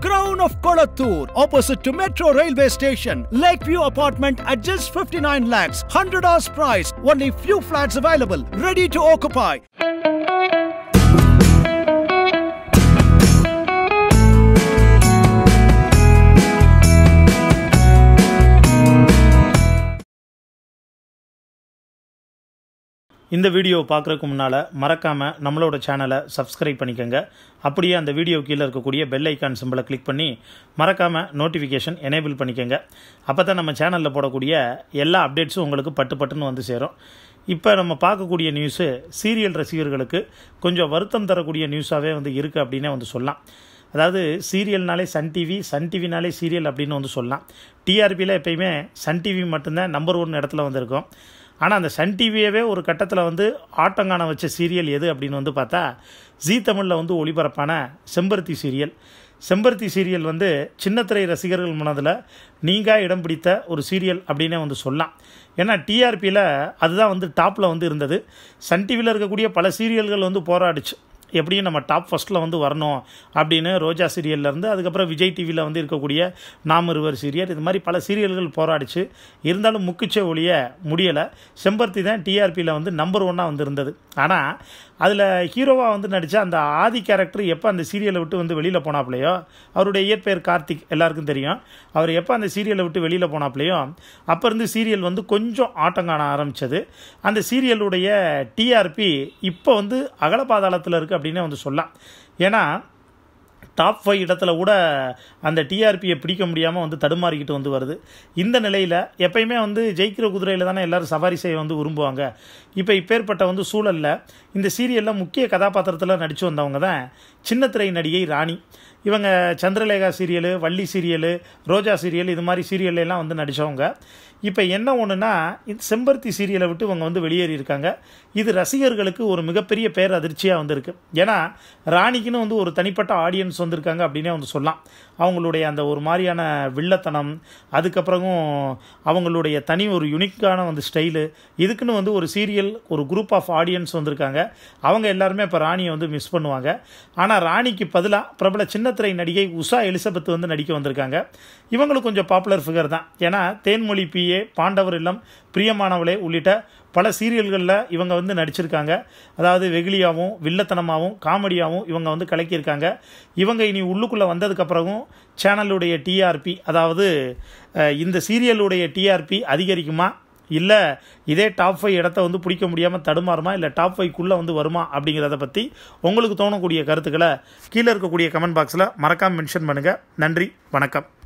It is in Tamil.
Crown of Kolattur, opposite to Metro Railway Station, Lakeview apartment at just 59 lakhs, 100 hours price, only few flats available, ready to occupy. இந்த வீடியோ பார்க்குறதுக்கு முன்னால் மறக்காமல் நம்மளோட சேனலை சப்ஸ்கிரைப் பண்ணிக்கோங்க. அப்படியே அந்த வீடியோ கீழே இருக்கக்கூடிய பெல் ஐக்கான் சிம்பிளை கிளிக் பண்ணி மறக்காமல் நோட்டிஃபிகேஷன் எனேபிள் பண்ணிக்கோங்க. அப்போ தான் நம்ம சேனலில் போடக்கூடிய எல்லா அப்டேட்ஸும் உங்களுக்கு பட்டு பட்டுன்னு வந்து சேரும். இப்போ நம்ம பார்க்கக்கூடிய நியூஸு சீரியல் ரசிகர்களுக்கு கொஞ்சம் வருத்தம் தரக்கூடிய நியூஸாகவே வந்து இருக்குது அப்படின்னே வந்து சொல்லலாம். அதாவது சீரியல்னாலே சன் டிவி சன் டிவினாலே சீரியல் அப்படின்னு வந்து சொல்லலாம். டிஆர்பியில் எப்பயுமே சன் டிவி மட்டும்தான் நம்பர் ஒன் இடத்துல வந்திருக்கோம். ஆனால் அந்த சன் டிவியவே ஒரு கட்டத்தில் வந்து ஆட்டங்கான வச்ச சீரியல் எது அப்படின்னு வந்து பார்த்தா ஜீ தமிழில் வந்து ஒளிபரப்பான செம்பருத்தி சீரியல். செம்பருத்தி சீரியல் வந்து சின்னத்திரை ரசிகர்கள் மனதில் நீங்கள் இடம் பிடித்த ஒரு சீரியல் அப்படின்னே வந்து சொல்லலாம். ஏன்னா டிஆர்பியில் அதுதான் வந்து டாப்பில் வந்து இருந்தது. சன் டிவியில் இருக்கக்கூடிய பல சீரியல்கள் வந்து போராடிச்சு. எப்படியும் நம்ம டாப் ஃபஸ்ட்டில் வந்து வரணும் அப்படின்னு ரோஜா சீரியல்லேருந்து அதுக்கப்புறம் விஜய் டிவியில் வந்து இருக்கக்கூடிய நாம் இருவர் சீரியல் இது மாதிரி பல சீரியல்கள் போராடிச்சு. இருந்தாலும் முக்கிச்ச ஒழிய முடியலை. செம்பருத்தி தான் டிஆர்பியில் வந்து நம்பர் ஒன்னாக வந்து இருந்தது ஆனால் அதில் ஹீரோவாக வந்து நடித்த அந்த ஆதி கேரக்டர் எப்போ அந்த சீரியலை விட்டு வந்து வெளியில் போனாப்லையோ அவருடைய இயற்பெயர் கார்த்திக் எல்லாருக்கும் தெரியும். அவர் எப்போ அந்த சீரியலை விட்டு வெளியில் போனாப்லையோ அப்போ இருந்து சீரியல் வந்து கொஞ்சம் ஆட்டம் காண ஆரம்பித்தது அந்த சீரியலுடைய டிஆர்பி இப்போ வந்து அகலபாதாளத்தில் இருக்க அப்படின்னே வந்து சொல்லலாம். ஏன்னா டாப் ஃபைவ் இடத்துல கூட அந்த டிஆர்பியை பிடிக்க முடியாமல் வந்து தடுமாறிக்கிட்டு வந்து வருது. இந்த நிலையில் எப்பயுமே வந்து ஜெயிக்கிற குதிரையில் தானே எல்லோரும் சவாரி செய்ய வந்து விரும்புவாங்க. இப்போ இப்பேற்பட்ட வந்து சூழலில் இந்த சீரியலில் முக்கிய கதாபாத்திரத்தில் நடித்து வந்தவங்க தான் சின்னத்திரை நடிகை ராணி. இவங்க Chandralekha serial Valli serial Roja serial இது மாதிரி சீரியல்ல எல்லாம் வந்து நடித்தவங்க இப்போ என்ன ஒன்றுனா இந்த செம்பருத்தி சீரியலை விட்டு இவங்க வந்து வெளியேறி இருக்காங்க. இது ரசிகர்களுக்கு ஒரு மிகப்பெரிய பேர் அதிர்ச்சியாக வந்திருக்கு. ஏன்னா ராணிக்குன்னு வந்து ஒரு தனிப்பட்ட ஆடியன்ஸ் வந்திருக்காங்க அப்படின்னே வந்து சொல்லலாம். அவங்களுடைய அந்த ஒரு மாதிரியான வில்லத்தனம் அதுக்கப்புறமும் அவங்களுடைய தனி ஒரு யுனிக்கான வந்து ஸ்டைலு இதுக்குன்னு வந்து ஒரு சீரியல் ஒரு குரூப் ஆஃப் ஆடியன்ஸ் வந்திருக்காங்க. அவங்க எல்லாருமே இப்போ ராணியை வந்து மிஸ் பண்ணுவாங்க. ஆனால் ராணிக்கு பதிலாக பிரபல சின்ன திரை நடிகை உஷா எலிசபெத் வந்து நடிக்க வந்திருக்காங்க. இவங்களும் கொஞ்சம் பாப்புலர் ஃபிகர் தான். ஏன்னா தேன்மொழி பிஏ பாண்டவர் இல்லம் பிரியமானவளே உள்ளிட்ட பல சீரியல்களில் இவங்க வந்து நடிச்சிருக்காங்க. அதாவது வெகுளியாகவும் வில்லத்தனமாகவும் காமெடியாகவும் இவங்க வந்து கலக்கியிருக்காங்க. இவங்க இனி உள்ளுக்குள்ளே வந்ததுக்கப்புறமும் சேனலுடைய டிஆர்பி அதாவது இந்த சீரியலுடைய டிஆர்பி அதிகரிக்குமா? இல்லை இதே டாப் ஃபைவ் இடத்த வந்து பிடிக்க முடியாமல் தடுமாறுமா இல்லை டாப் ஃபைவ்க்குள்ளே வந்து வருமா அப்படிங்கிறத பற்றி உங்களுக்கு தோணக்கூடிய கருத்துக்களை கீழே இருக்கக்கூடிய கமெண்ட் பாக்ஸில் மறக்காமல் மென்ஷன் பண்ணுங்கள் நன்றி வணக்கம்.